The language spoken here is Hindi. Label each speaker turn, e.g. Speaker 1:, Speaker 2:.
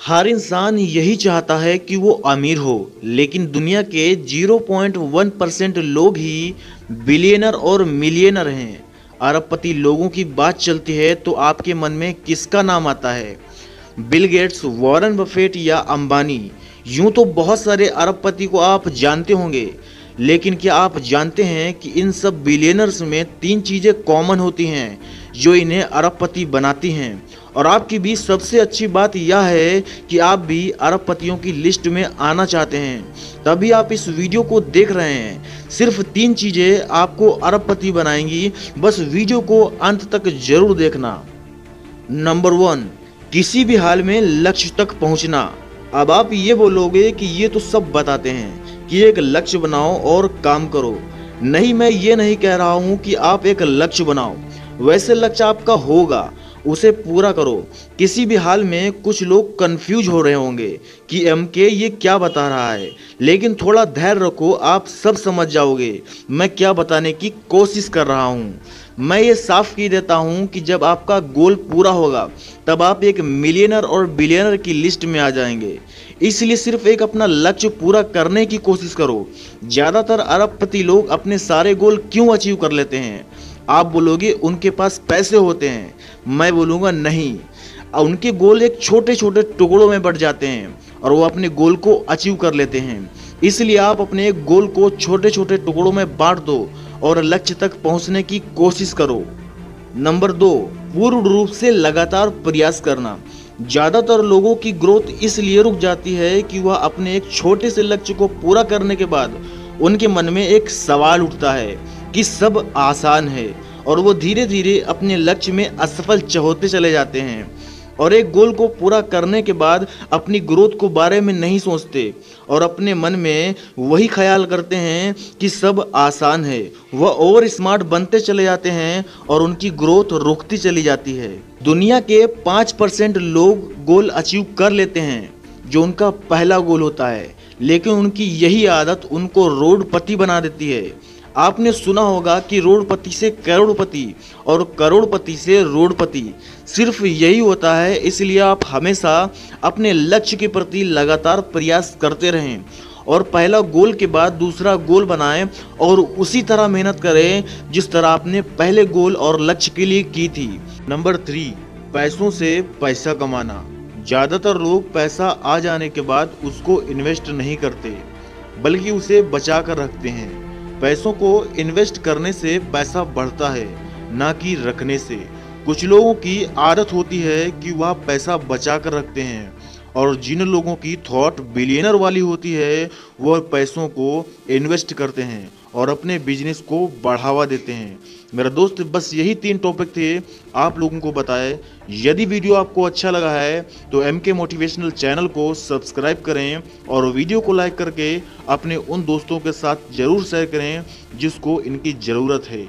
Speaker 1: हर इंसान यही चाहता है कि वो अमीर हो, लेकिन दुनिया के 0.1 परसेंट लोग ही बिलियनर और मिलियनर हैं। अरबपति लोगों की बात चलती है तो आपके मन में किसका नाम आता है? बिल गेट्स वॉरेन बफेट या अंबानी? यूँ तो बहुत सारे अरबपति को आप जानते होंगे, लेकिन क्या आप जानते हैं कि इन सब बिलियनर्स में तीन चीज़ें कॉमन होती हैं, जो इन्हें अरबपति बनाती हैं? और आपकी भी सबसे अच्छी बात यह है कि आप भी अरबपतियों की लिस्ट में आना चाहते हैं। तभी आप इस वीडियो को देख रहे हैं। सिर्फ़ तीन चीज़ें आपको अरबपति बनाएँगी। बस वीडियो को अंत तक ज़रूर देखना। नंबर वन, किसी भी हाल में लक्ष्य तक पहुँचना। अब आप ये बोलोगे कि ये तो सब बताते हैं कि एक लक्ष्य बनाओ और काम करो। नहीं, मैं ये नहीं कह रहा हूँ कि आप एक लक्ष्य बनाओ। वैसे लक्ष्य आपका होगा उसे पूरा करो। किसी भी हाल में कुछ लोग कंफ्यूज हो रहे होंगे कि एम के ये क्या बता रहा है। लेकिन थोड़ा धैर्य रखो, आप सब समझ जाओगे। मैं क्या बताने की कोशिश कर रहा हूँ। मैं ये साफ़ की देता हूँ कि जब आपका गोल पूरा होगा, तब आप एक मिलियनर और बिलियनर की लिस्ट में आ जाएँगे। इसलिए सिर्फ़ एक अपना लक्ष्य पूरा करने की कोशिश करो। ज़्यादातर अरबपति लोग अपने सारे गोल क्यों अचीव कर लेते हैं? आप बोलोगे, उनके पास पैसे होते हैं। मैं बोलूँगा, नहीं। उनके गोल एक छोटे छोटे टुकड़ों में बढ़ जाते हैं और वो अपने गोल को अचीव कर लेते हैं। इसलिए आप अपने एक गोल को छोटे छोटे टुकड़ों में बांट दो और लक्ष्य तक पहुँचने की कोशिश करो। नंबर दो, पूर्ण रूप से लगातार प्रयास करना। ज़्यादातर लोगों की ग्रोथ इसलिए रुक जाती है कि वह अपने एक छोटे से लक्ष्य को पूरा करने के बाद उनके मन में एक सवाल उठता है। कि सब आसान है और वो धीरे धीरे अपने लक्ष्य में असफल चहोते चले जाते हैं और एक गोल को पूरा करने के बाद अपनी ग्रोथ को बारे में नहीं सोचते और अपने मन में वही ख्याल करते हैं कि सब आसान है। वह ओवर स्मार्ट बनते चले जाते हैं और उनकी ग्रोथ रुकती चली जाती है। दुनिया के पाँच परसेंट लोग गोल अचीव कर लेते हैं, जो उनका पहला गोल होता है, लेकिन उनकी यही आदत उनको रोडपति बना देती है। आपने सुना होगा कि रोडपति से करोड़पति और करोड़पति से रोडपति। सिर्फ़ यही होता है, इसलिए आप हमेशा अपने लक्ष्य के प्रति लगातार प्रयास करते रहें और पहला गोल के बाद दूसरा गोल बनाएँ और उसी तरह मेहनत करें जिस तरह आपने पहले गोल और लक्ष्य के लिए की थी। नंबर थ्री, पैसों से पैसा कमाना। ज़्यादातर लोग पैसा आ जाने के बाद उसको इन्वेस्ट नहीं करते, बल्कि उसे बचा कर रखते हैं। पैसों को इन्वेस्ट करने से पैसा बढ़ता है, ना कि रखने से। कुछ लोगों की आदत होती है कि वह पैसा बचा कर रखते हैं। और जिन लोगों की थॉट बिलियनर वाली होती है, वह पैसों को इन्वेस्ट करते हैं और अपने बिज़नेस को बढ़ावा देते हैं। मेरा दोस्त, बस यही तीन टॉपिक थे। आप लोगों को बताए। यदि वीडियो आपको अच्छा लगा है तो एम के मोटिवेशनल चैनल को सब्सक्राइब करें और वीडियो को लाइक करके अपने उन दोस्तों के साथ ज़रूर शेयर करें, जिसको इनकी ज़रूरत है।